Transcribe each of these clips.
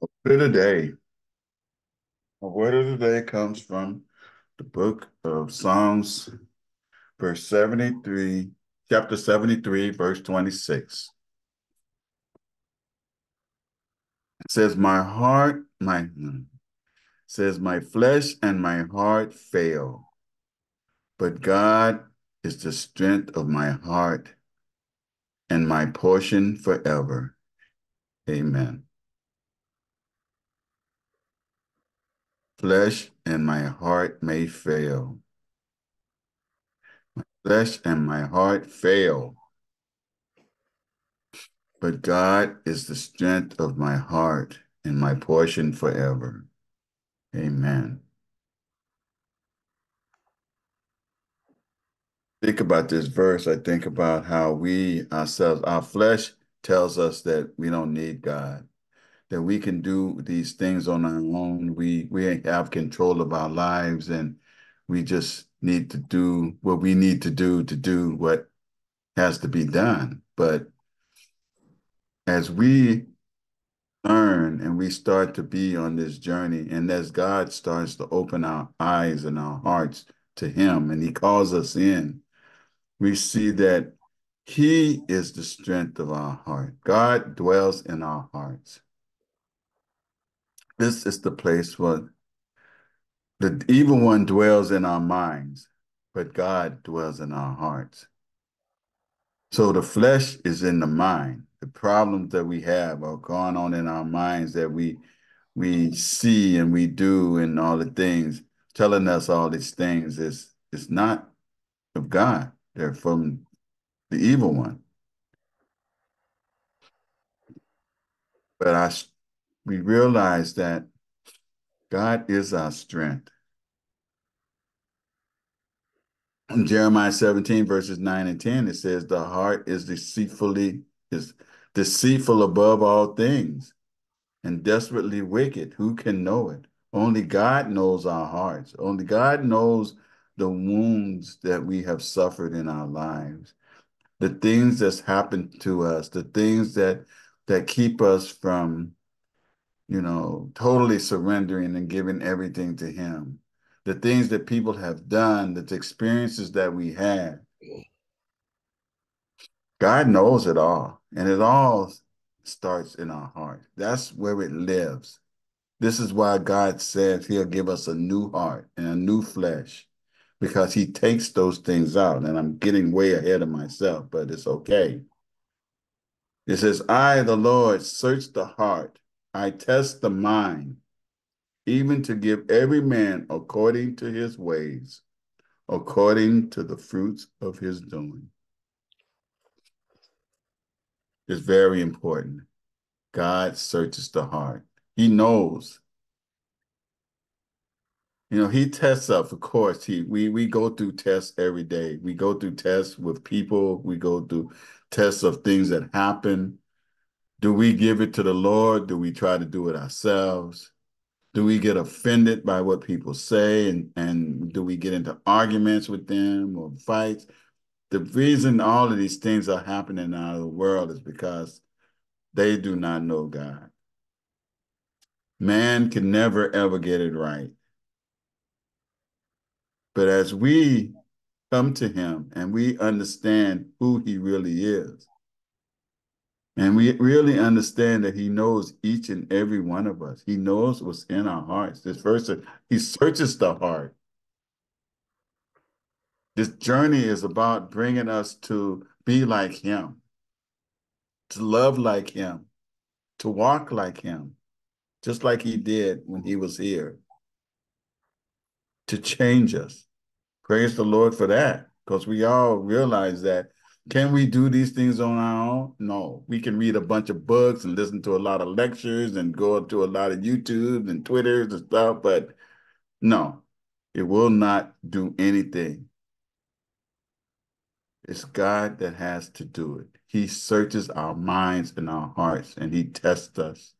Word of the day. The word of the day comes from the book of Psalms, verse 73, chapter 73, verse 26. It says, My heart, my hmm, says, My flesh and my heart fail, but God is the strength of my heart and my portion forever. Amen. Flesh and my heart may fail. My flesh and my heart fail. But God is the strength of my heart and my portion forever. Amen. Think about this verse. I think about how we ourselves, our flesh tells us that we don't need God that we can do these things on our own. We we have control of our lives, and we just need to do what we need to do to do what has to be done. But as we learn and we start to be on this journey, and as God starts to open our eyes and our hearts to Him, and He calls us in, we see that He is the strength of our heart. God dwells in our hearts. This is the place where the evil one dwells in our minds, but God dwells in our hearts. So the flesh is in the mind. The problems that we have are going on in our minds that we we see and we do and all the things telling us all these things is is not of God. They're from the evil one. But I we realize that God is our strength. In Jeremiah 17, verses 9 and 10, it says, The heart is deceitfully, is deceitful above all things and desperately wicked. Who can know it? Only God knows our hearts. Only God knows the wounds that we have suffered in our lives, the things that's happened to us, the things that that keep us from you know, totally surrendering and giving everything to Him. The things that people have done, the experiences that we had. God knows it all, and it all starts in our heart. That's where it lives. This is why God says He'll give us a new heart and a new flesh because He takes those things out. And I'm getting way ahead of myself, but it's okay. It says, I, the Lord, search the heart I test the mind, even to give every man according to his ways, according to the fruits of his doing. It's very important. God searches the heart. He knows. You know, he tests us, of course. He we we go through tests every day. We go through tests with people, we go through tests of things that happen do we give it to the Lord? Do we try to do it ourselves? Do we get offended by what people say and, and do we get into arguments with them or fights? The reason all of these things are happening out of the world is because they do not know God. Man can never ever get it right. But as we come to him and we understand who he really is, and we really understand that he knows each and every one of us. He knows what's in our hearts. This verse, he searches the heart. This journey is about bringing us to be like him, to love like him, to walk like him, just like he did when he was here, to change us. Praise the Lord for that, because we all realize that can we do these things on our own? No. We can read a bunch of books and listen to a lot of lectures and go to a lot of YouTube and Twitters and stuff, but no, it will not do anything. It's God that has to do it. He searches our minds and our hearts and he tests us.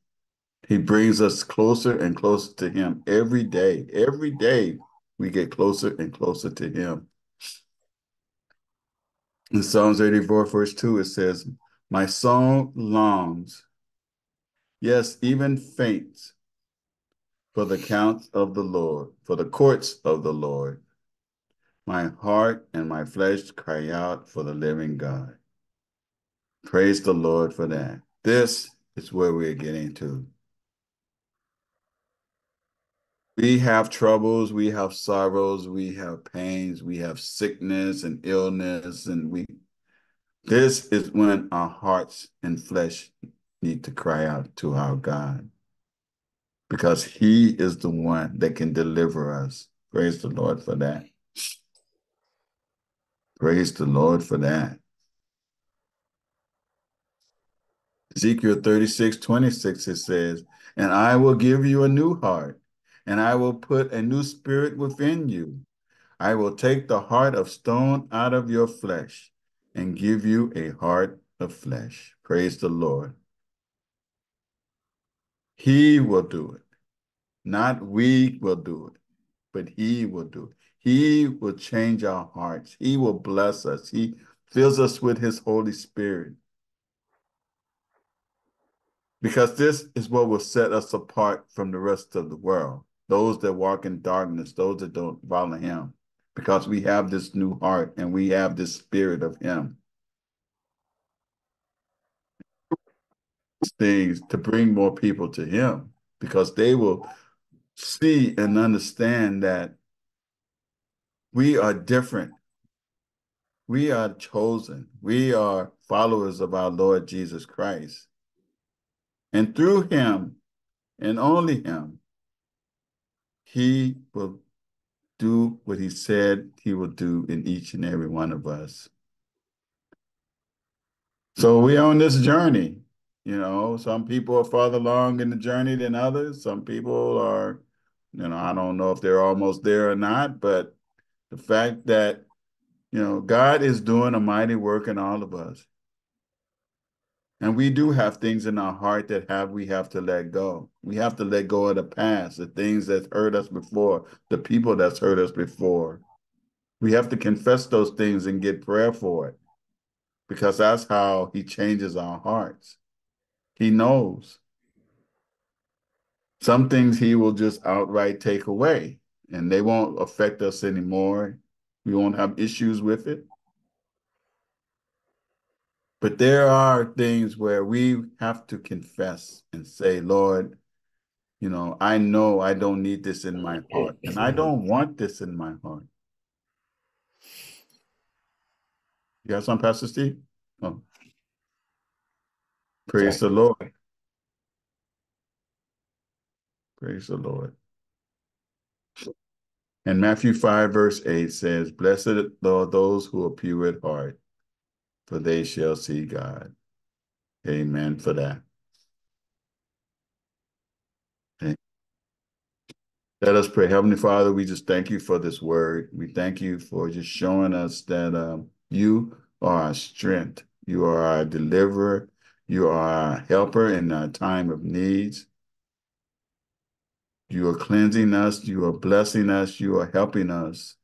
He brings us closer and closer to him every day. Every day we get closer and closer to him. In Psalms 84, verse 2, it says, My soul longs, yes, even faints for the counts of the Lord, for the courts of the Lord. My heart and my flesh cry out for the living God. Praise the Lord for that. This is where we're getting to. We have troubles, we have sorrows, we have pains, we have sickness and illness, and we this is when our hearts and flesh need to cry out to our God because He is the one that can deliver us. Praise the Lord for that. Praise the Lord for that. Ezekiel 36, 26, it says, And I will give you a new heart, and I will put a new spirit within you. I will take the heart of stone out of your flesh and give you a heart of flesh. Praise the Lord. He will do it. Not we will do it, but He will do it. He will change our hearts. He will bless us. He fills us with His Holy Spirit. Because this is what will set us apart from the rest of the world. Those that walk in darkness, those that don't follow Him. Because we have this new heart and we have this spirit of Him. Things to bring more people to Him because they will see and understand that we are different. We are chosen. We are followers of our Lord Jesus Christ. And through him and only him, he will do what he said he will do in each and every one of us. So we're on this journey. You know, some people are farther along in the journey than others. Some people are, you know, I don't know if they're almost there or not, but the fact that, you know, God is doing a mighty work in all of us. And we do have things in our heart that have we have to let go. We have to let go of the past, the things that hurt us before, the people that's hurt us before. We have to confess those things and get prayer for it because that's how he changes our hearts. He knows. Some things he will just outright take away and they won't affect us anymore. We won't have issues with it. But there are things where we have to confess and say, Lord, you know, I know I don't need this in my heart, and I mm-hmm. don't want this in my heart. You got some, Pastor Steve? Oh. Praise the Lord. Praise the Lord. And Matthew 5, verse 8 says, Blessed are those who are pure at heart, for they shall see God. Amen for that. Okay. Let us pray. Heavenly Father, we just thank you for this word. We thank you for just showing us that um, you are our strength. You are our deliverer. You are our helper in our time of needs. You are cleansing us. You are blessing us. You are helping us.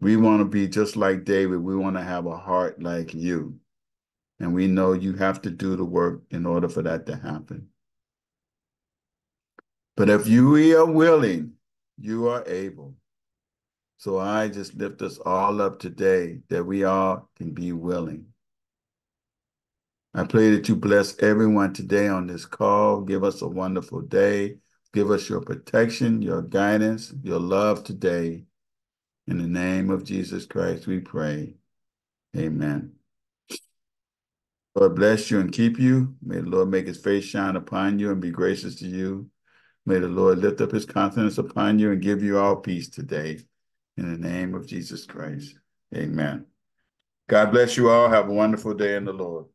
We want to be just like David. We want to have a heart like you. And we know you have to do the work in order for that to happen. But if you are willing, you are able. So I just lift us all up today that we all can be willing. I pray that you bless everyone today on this call. Give us a wonderful day. Give us your protection, your guidance, your love today. In the name of Jesus Christ, we pray. Amen. Lord bless you and keep you. May the Lord make his face shine upon you and be gracious to you. May the Lord lift up his countenance upon you and give you all peace today. In the name of Jesus Christ. Amen. God bless you all. Have a wonderful day in the Lord.